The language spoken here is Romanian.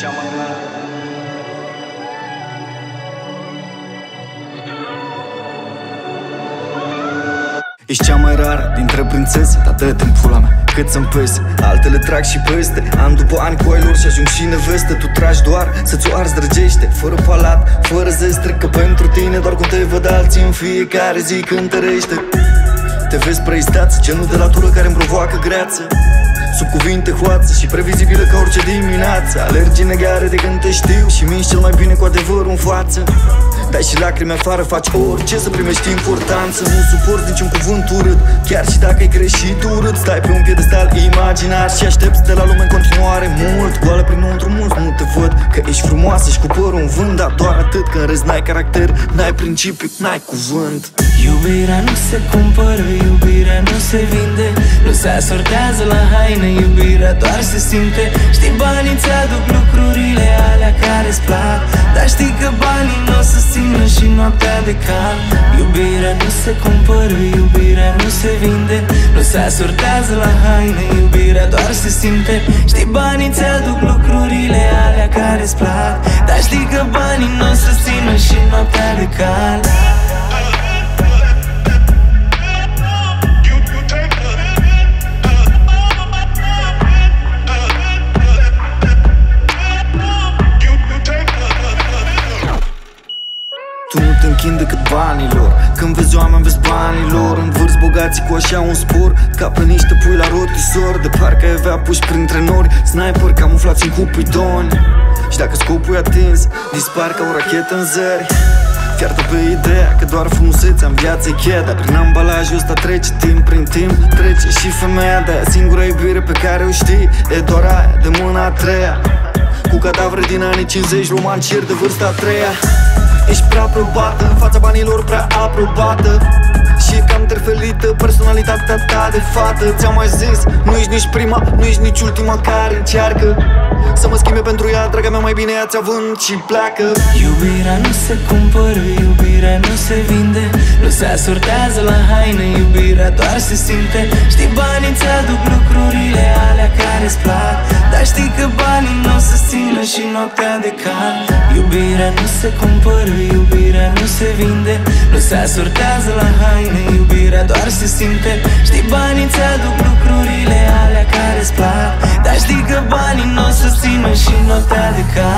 Cea mai mare. Ești cea mai rară dintre prințese Dar dă în pula mea. Cât să-mi pese Altele trag și peste. An după ani cu ai lor și ajung și neveste. Tu tragi doar să-ți o arzi drăgește. Fără palat, fără zestre Că pentru tine doar cum te văd alții În fiecare zi cântărește. Te vezi preistați, genul de latură care îmi provoacă greață Sub cuvinte hoață și previzibilă ca orice dimineață. Alergi negare de când te știu Și minți cel mai bine cu adevărul în față. Dai și lacrimi afară, faci orice să primești importanță. Nu suporți niciun cuvânt urât Chiar și dacă ai greșit urât. Stai pe un piedestal imaginar Și aștepți de la lume în continuare mult. Goală prinăuntru mult nu te văd Că ești frumoasă și cu părul în vânt Dar doar atât că în rest n-ai caracter N-ai principiu, n-ai cuvânt Iubirea nu se cumpără, iubirea nu se vinde. Nu se asortează la haine, iubirea doar se simte. Știi banii ți-aduc lucrurile alea care-ți plac. Dar știi că banii nu o să țină și noaptea de cal. Iubirea nu se cumpără, iubirea nu se vinde. Nu se asortează la haine, iubirea doar se simte. Știi banii ți-aduc lucrurile alea care-ți plac. Dar știi că banii nu o să țină și noaptea de cal Tu nu te închin decât banilor Când vezi oameni, vezi banilor În vârst bogații cu așa un spor. Ca pe niște pui la rotisor. De parcă ai avea puși printre nori. Sniper camuflați în cupidoni Și dacă scopul e atins Dispar ca o rachetă în zări. Fiartă pe ideea că doar frumusețea în viață e cheia. Dar prin ambalajul ăsta trece timp prin timp. Trece și femeia de singura iubire pe care o știi E doar aia de mâna a treia. Cu cadavre din anii 50 romancier de vârsta a treia Ești prea aprobată, în fața banilor prea aprobată. Și e cam terfelită personalitatea ta de fată. Ți-am mai zis, nu ești nici prima, nu ești nici ultima care încearcă Să mă schimbe pentru ea, draga mea, mai bine ia-ți având și pleacă. Iubirea nu se cumpără, iubirea nu se vinde. Nu se asortează la haine, iubirea doar se simte. Știi banii ți-aduc lucrurile alea care-ți plac. Dar știi că banii nu o să țină și noaptea de cal Iubirea nu se cumpără, iubirea nu se vinde Nu se asortează la haine, iubirea doar se simte. Știi banii ți-aduc lucrurile alea care-ți plac Dar știi că banii nu o să țină și noaptea de cal